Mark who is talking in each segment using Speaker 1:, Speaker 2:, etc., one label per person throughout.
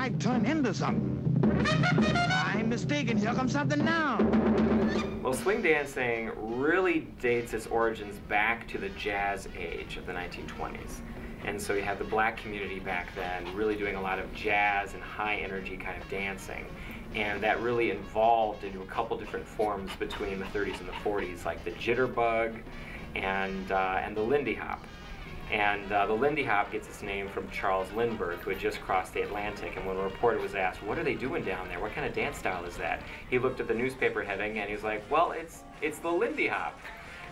Speaker 1: might turn into something. I'm mistaken. Here comes something now.
Speaker 2: Well, swing dancing really dates its origins back to the jazz age of the 1920s. And so you have the black community back then really doing a lot of jazz and high energy kind of dancing. And that really evolved into a couple different forms between the 30s and the 40s, like the jitterbug and, uh, and the Lindy Hop. And uh, the Lindy Hop gets its name from Charles Lindbergh, who had just crossed the Atlantic. And when a reporter was asked, "What are they doing down there? What kind of dance style is that?" he looked at the newspaper heading and he was like, "Well, it's it's the Lindy Hop."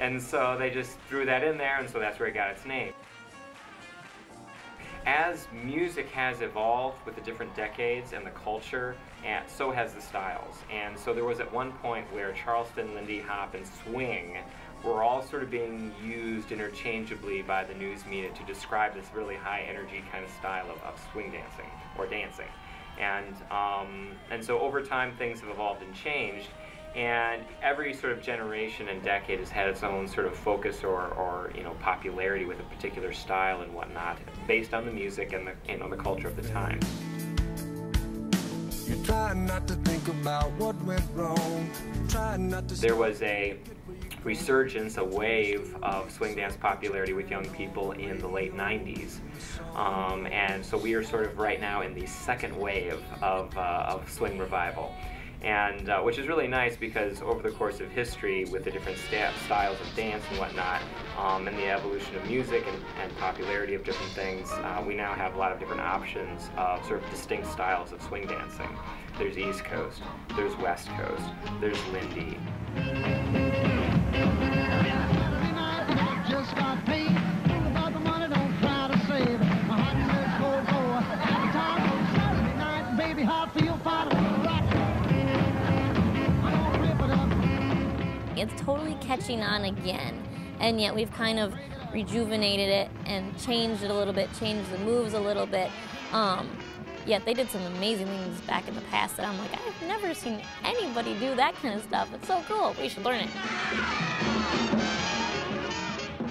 Speaker 2: And so they just threw that in there, and so that's where it got its name. As music has evolved with the different decades and the culture, and so has the styles. And so there was at one point where Charleston, Lindy Hop, and swing were all sort of being used interchangeably by the news media to describe this really high energy kind of style of, of swing dancing or dancing. And, um, and so over time things have evolved and changed and every sort of generation and decade has had its own sort of focus or, or you know popularity with a particular style and whatnot based on the music and the you know the culture of the time. There was a resurgence, a wave of swing dance popularity with young people in the late 90s. Um, and so we are sort of right now in the second wave of, uh, of swing revival. And uh, which is really nice because over the course of history, with the different st styles of dance and whatnot, um, and the evolution of music and, and popularity of different things, uh, we now have a lot of different options of sort of distinct styles of swing dancing. There's East Coast, there's West Coast, there's Lindy.
Speaker 3: Catching on again, and yet we've kind of rejuvenated it and changed it a little bit, changed the moves a little bit. Um, yet they did some amazing things back in the past that I'm like, I've never seen anybody do that kind of stuff. It's so cool. We should learn it.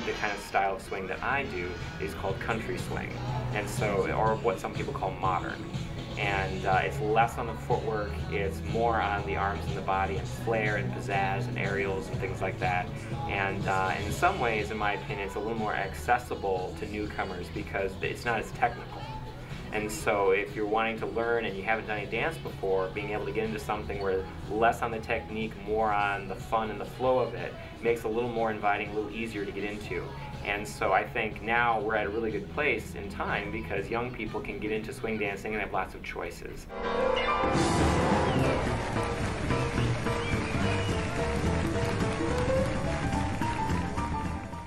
Speaker 2: The kind of style of swing that I do is called country swing, and so, or what some people call modern and uh, it's less on the footwork, it's more on the arms and the body and flair and pizzazz and aerials and things like that. And uh, in some ways, in my opinion, it's a little more accessible to newcomers because it's not as technical. And so if you're wanting to learn and you haven't done any dance before, being able to get into something where less on the technique, more on the fun and the flow of it, makes it a little more inviting, a little easier to get into. And so I think now we're at a really good place in time because young people can get into swing dancing and have lots of choices.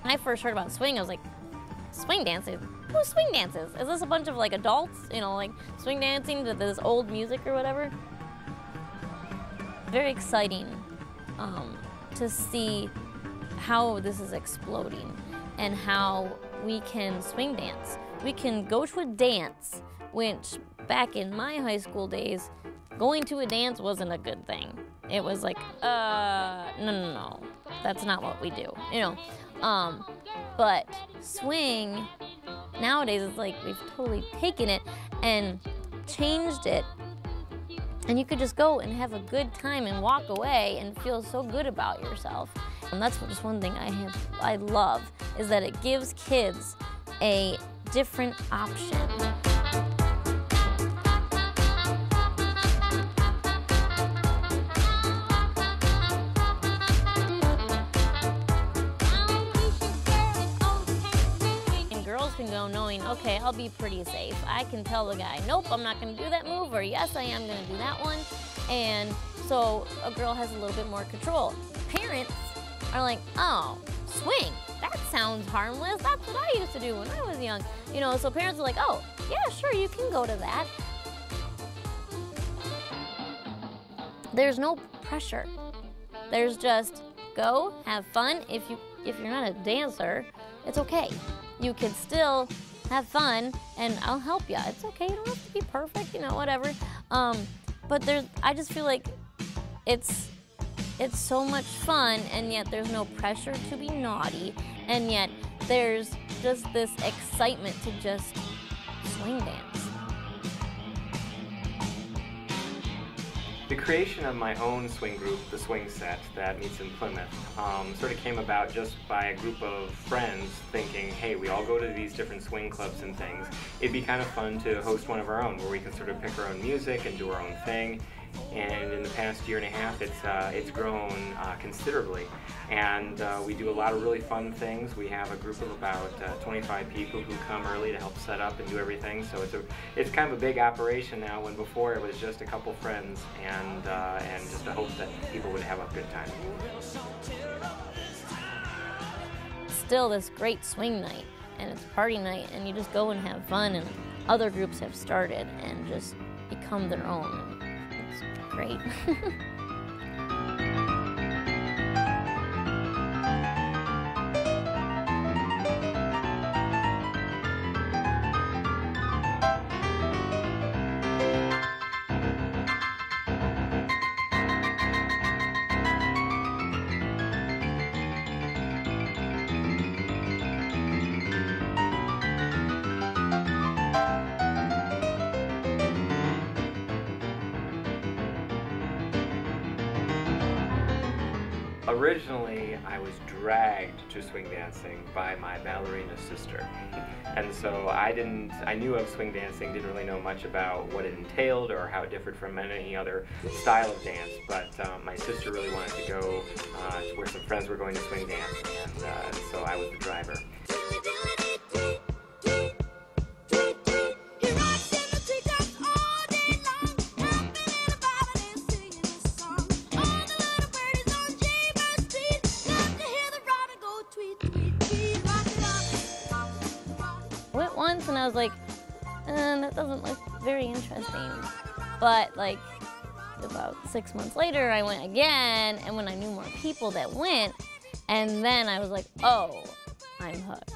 Speaker 3: When I first heard about swing, I was like, swing dancing? Who swing dances? Is this a bunch of like adults, you know, like swing dancing to this old music or whatever? Very exciting um, to see how this is exploding and how we can swing dance. We can go to a dance, which back in my high school days, going to a dance wasn't a good thing. It was like, uh, no, no, no, that's not what we do, you know. Um, but swing nowadays is like we've totally taken it and changed it and you could just go and have a good time and walk away and feel so good about yourself. And that's just one thing I have I love is that it gives kids a different option. Can go knowing, okay, I'll be pretty safe. I can tell the guy, nope, I'm not gonna do that move, or yes, I am gonna do that one. And so a girl has a little bit more control. Parents are like, oh, swing, that sounds harmless. That's what I used to do when I was young. You know, so parents are like, oh, yeah, sure, you can go to that. There's no pressure. There's just go, have fun. If you if you're not a dancer, it's okay. You can still have fun and I'll help you. It's okay. You don't have to be perfect, you know, whatever. Um, but there's I just feel like it's it's so much fun, and yet there's no pressure to be naughty, and yet there's just this excitement to just swing dance.
Speaker 2: The creation of my own swing group, the Swing Set, that meets in Plymouth, um, sort of came about just by a group of friends thinking, hey, we all go to these different swing clubs and things. It'd be kind of fun to host one of our own where we can sort of pick our own music and do our own thing and in the past year and a half, it's uh, it's grown uh, considerably. And uh, we do a lot of really fun things. We have a group of about uh, 25 people who come early to help set up and do everything. So it's a it's kind of a big operation now. When before it was just a couple friends and uh, and just a hope that people would have a good time.
Speaker 3: Still, this great swing night and it's party night, and you just go and have fun. And other groups have started and just become their own great.
Speaker 2: Originally, I was dragged to swing dancing by my ballerina sister. And so I didn't, I knew of swing dancing, didn't really know much about what it entailed or how it differed from any other style of dance, but um, my sister really wanted to go uh, to where some friends were going to swing dance, and uh, so I was the driver.
Speaker 3: Was like, eh, that doesn't look very interesting. But like about six months later, I went again, and when I knew more people that went, and then I was like, oh, I'm hooked.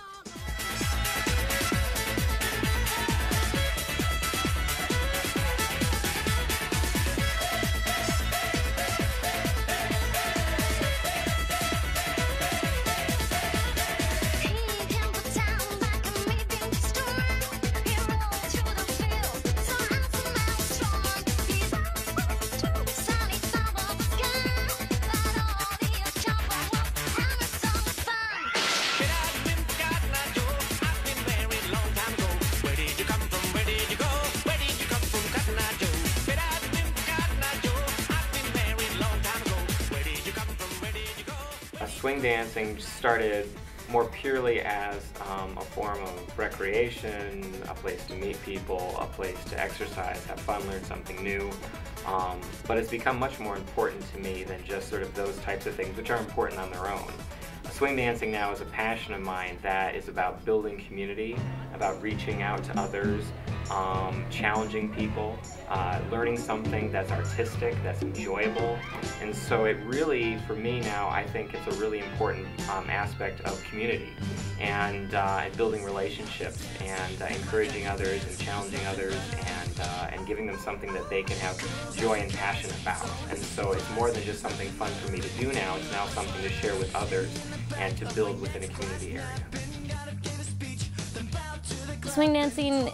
Speaker 2: Swing dancing started more purely as um, a form of recreation, a place to meet people, a place to exercise, have fun, learn something new. Um, but it's become much more important to me than just sort of those types of things, which are important on their own. Swing dancing now is a passion of mine that is about building community, about reaching out to others, um, challenging people, uh, learning something that's artistic, that's enjoyable. And so it really, for me now, I think it's a really important um, aspect of community and, uh, building relationships and uh, encouraging others and challenging others and, uh, and giving them something that they can have joy and passion about. And so it's more than just something fun for me to do now, it's now something to share with others and to build within a community area.
Speaker 3: Swing dancing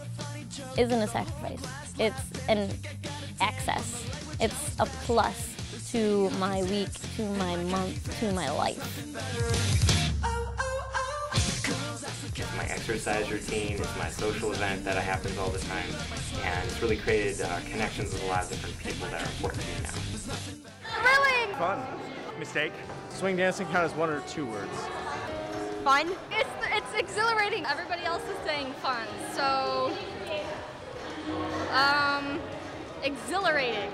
Speaker 3: isn't a sacrifice. It's an access. It's a plus to my week, to my month, to my life.
Speaker 2: My exercise routine, it's my social event that happens all the time, and it's really created uh, connections with a lot of different people that are important to me now.
Speaker 4: Thrilling!
Speaker 5: Fun. Mistake. Swing dancing count as one or two words.
Speaker 4: Fun. It's, it's exhilarating. Everybody else is saying fun, so um, exhilarating.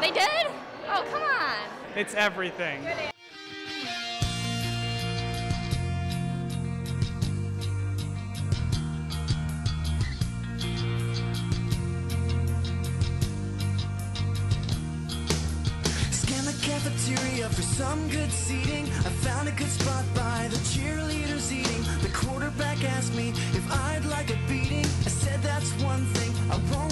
Speaker 4: They did? Oh, come on.
Speaker 5: It's everything. cafeteria for some good seating. I found a good spot by the cheerleaders eating. The quarterback asked me if I'd like a beating. That's one thing I want.